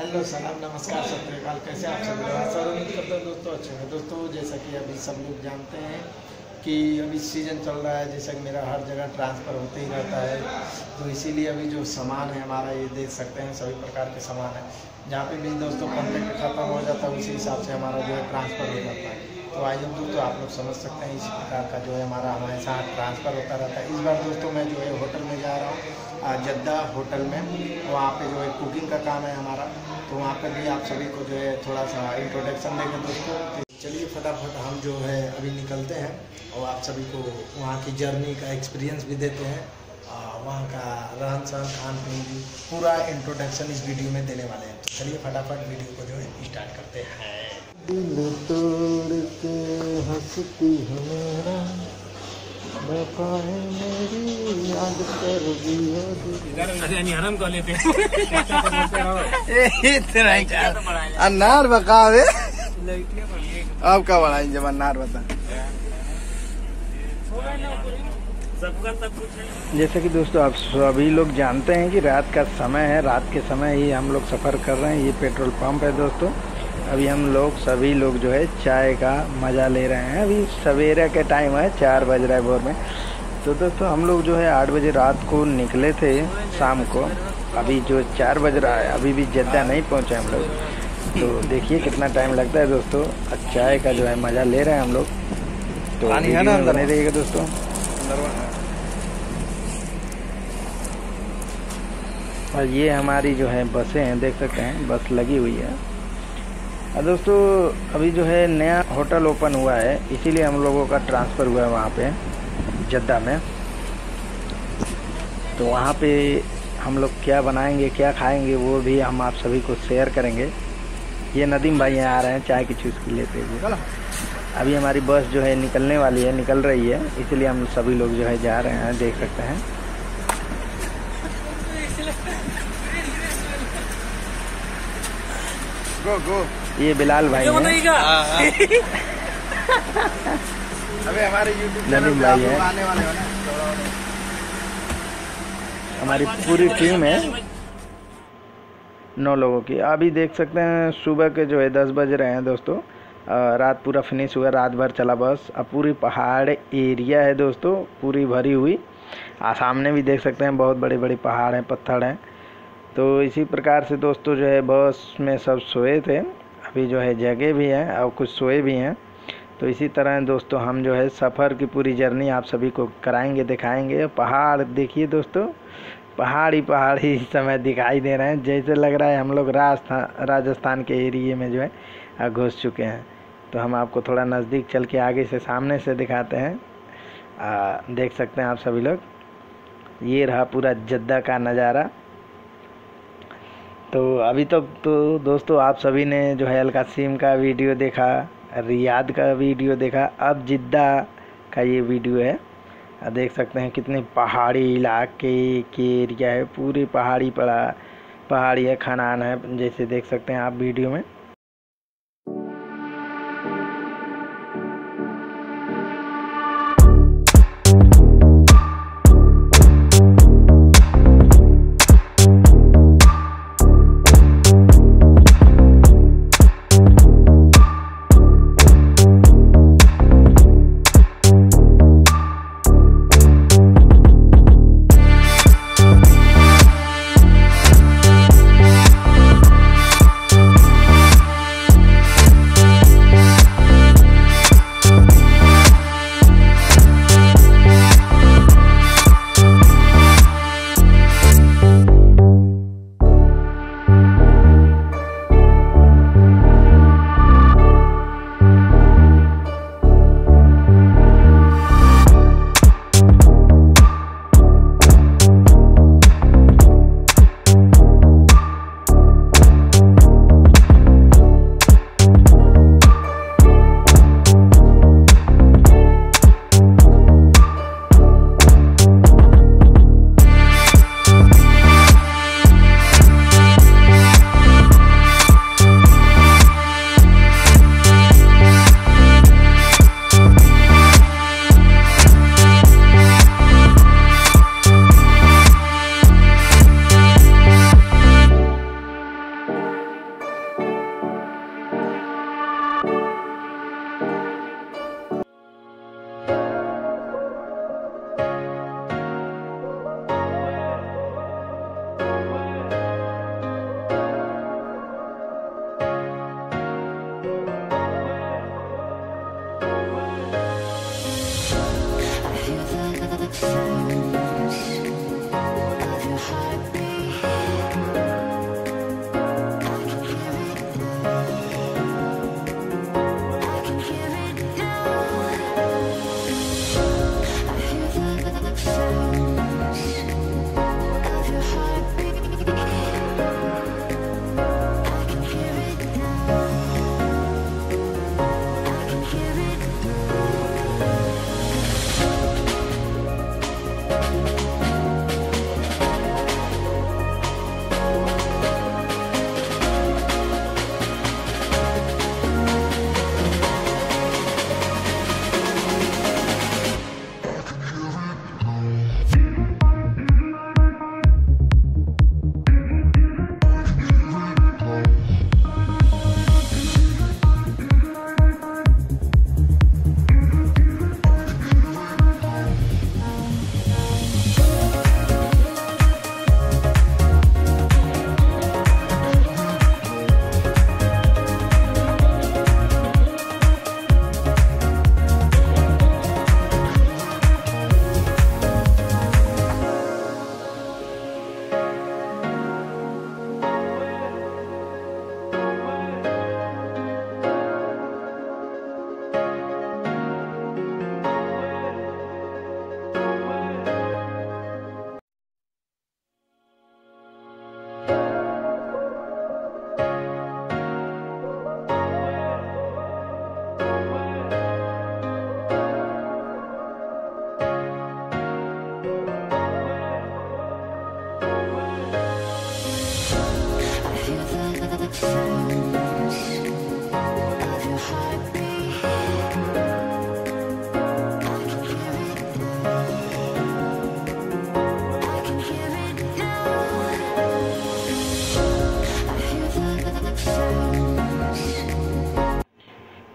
Hello सलाम नमस्कार सत्यकाल, कैसे आप सभी लोग? सर, उम्मीद करते हैं दोस्तों अच्छे हैं। दोस्तों, जैसा कि अभी सब लोग जानते हैं कि अभी सीज़न चल रहा है, जैसा कि मेरा हर जगह ट्रांसफ़र होते ही रहता है तो इसीलिए अभी जो सामान है हमारा, ये देख सकते हैं, सभी प्रकार के सामान है। जहाँ पे भी दोस्तों कॉन्टेक्ट खत्म हो जाता है, उसी हिसाब से हमारा जो है ट्रांसफ़र हो जाता है। तो आइए दोस्तों आप लोग समझ सकते हैं, इसी प्रकार का जो है हमारा हमारे साथ ट्रांसफ़र होता रहता है। इस बार दोस्तों मैं जो है होटल में जा रहा हूँ जद्दा होटल में। वहाँ पे जो है कुकिंग का काम है हमारा। तो वहाँ पर भी आप सभी को जो है थोड़ा सा इंट्रोडक्शन देंगे दोस्तों। तो चलिए फटाफट हम जो है अभी निकलते हैं और आप सभी को वहाँ की जर्नी का एक्सपीरियंस भी देते हैं। वहाँ का रहन सहन, खान पीन भी पूरा इंट्रोडक्शन इस वीडियो में देने वाले हैं। तो चलिए फटाफट वीडियो को जो है स्टार्ट करते हैं। तोड़ के हमारा। मेरी याद कर अन्नार बकावे अब का बढ़ाई जब अन्नार बता? जैसे कि दोस्तों आप सभी लोग जानते हैं कि रात का समय है। रात के समय ही हम लोग सफ़र कर रहे हैं। ये पेट्रोल पंप है दोस्तों। अभी हम लोग सभी लोग जो है चाय का मज़ा ले रहे हैं। अभी सवेरे के टाइम है चार बज रहा है भोर में। तो दोस्तों हम लोग जो है आठ बजे रात को निकले थे शाम को। अभी जो चार बज रहा है अभी भी जद्दा नहीं पहुँचे हम लोग। तो देखिए कितना टाइम लगता है दोस्तों। चाय का जो है मज़ा ले रहे हैं हम लोग। तो बने रहिएगा दोस्तों। और ये हमारी जो है बसें हैं देख सकते हैं बस लगी हुई है। दोस्तों अभी जो है नया होटल ओपन हुआ है इसीलिए हम लोगों का ट्रांसफ़र हुआ है वहाँ पे जद्दा में। तो वहाँ पे हम लोग क्या बनाएँगे क्या खाएँगे वो भी हम आप सभी को शेयर करेंगे। ये नदीम भाई यहाँ आ रहे हैं चाय की चुस्की लेते हुए अभी हमारी बस जो है निकलने वाली है निकल रही है इसलिए हम सभी लोग जो है जा रहे हैं देख सकते हैं। गो गो ये बिलाल भाई है। अबे हमारे यूट्यूब भाई है। आने वाले हो ना हमारी पूरी टीम है। नौ लोगों की। अभी देख सकते हैं सुबह के जो है दस बज रहे हैं दोस्तों। रात पूरा फिनिश हुआ रात भर चला बस। अब पूरी पहाड़ एरिया है दोस्तों पूरी भरी हुई। आ सामने भी देख सकते हैं बहुत बड़े बड़े पहाड़ हैं पत्थर हैं। तो इसी प्रकार से दोस्तों जो है बस में सब सोए थे। अभी जो है जगह भी हैं और कुछ सोए भी हैं। तो इसी तरह दोस्तों हम जो है सफ़र की पूरी जर्नी आप सभी को कराएँगे दिखाएँगे। पहाड़ देखिए दोस्तों पहाड़ पहाड़ इस समय दिखाई दे रहे हैं। जैसे लग रहा है हम लोग राजस्थान राजस्थान के एरिए में जो है घुस चुके हैं। तो हम आपको थोड़ा नज़दीक चल के आगे से सामने से दिखाते हैं। आ, देख सकते हैं आप सभी लोग। ये रहा पूरा जद्दा का नज़ारा। तो अभी तक तो, तो दोस्तों आप सभी ने जो है अलकासीम का वीडियो देखा रियाद का वीडियो देखा अब जिद्दा का ये वीडियो है। देख सकते हैं कितने पहाड़ी इलाके के एरिया है पूरी पहाड़ी पड़ा पहाड़ी है खनान है जैसे देख सकते हैं आप वीडियो में।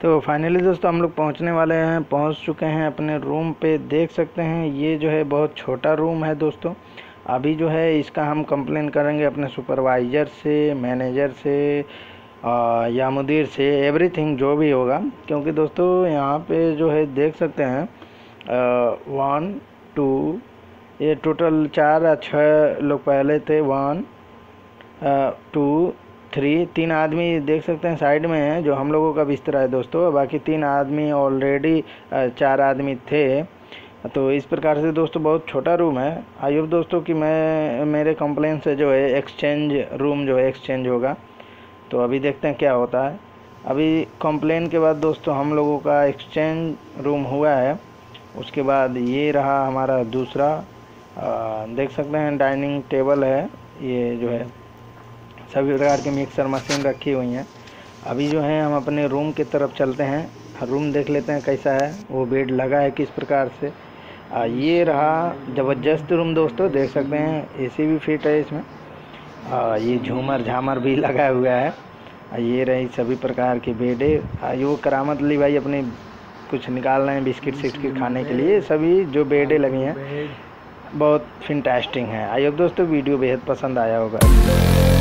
तो फाइनली दोस्तों हम लोग पहुँचने वाले हैं पहुँच चुके हैं अपने रूम पे। देख सकते हैं ये जो है बहुत छोटा रूम है दोस्तों। अभी जो है इसका हम कंप्लेन करेंगे अपने सुपरवाइज़र से मैनेजर से आ, या मुदीर से एवरीथिंग जो भी होगा। क्योंकि दोस्तों यहाँ पे जो है देख सकते हैं वन टू ये टोटल चार या छः लोग पहले थे। वन टू थ्री तीन आदमी देख सकते हैं साइड में है जो हम लोगों का बिस्तर है दोस्तों। बाकी तीन आदमी ऑलरेडी चार आदमी थे। तो इस प्रकार से दोस्तों बहुत छोटा रूम है। आई होप दोस्तों कि मैं मेरे कंप्लेन से जो है एक्सचेंज रूम जो है एक्सचेंज होगा। तो अभी देखते हैं क्या होता है। अभी कंप्लेन के बाद दोस्तों हम लोगों का एक्सचेंज रूम हुआ है। उसके बाद ये रहा हमारा दूसरा। आ, देख सकते हैं डाइनिंग टेबल है। ये जो है सभी प्रकार की मिक्सर मशीन रखी हुई हैं। अभी जो है हम अपने रूम की तरफ़ चलते हैं। रूम देख लेते हैं कैसा है वो बेड लगा है किस प्रकार से। आ, ये रहा ज़बरदस्त रूम दोस्तों देख सकते हैं एसी भी फिट है इसमें। आ, ये झूमर झामर भी लगा हुआ है। आ, ये रही सभी प्रकार की बेडे ये वो करामत ली भाई अपने कुछ निकाल रहे हैं बिस्किट सिस्किट खाने के लिए। सभी जो बेडे लगी हैं बहुत फिंटेस्टिंग है। आई दोस्तों वीडियो बेहद पसंद आया होगा।